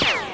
Yeah.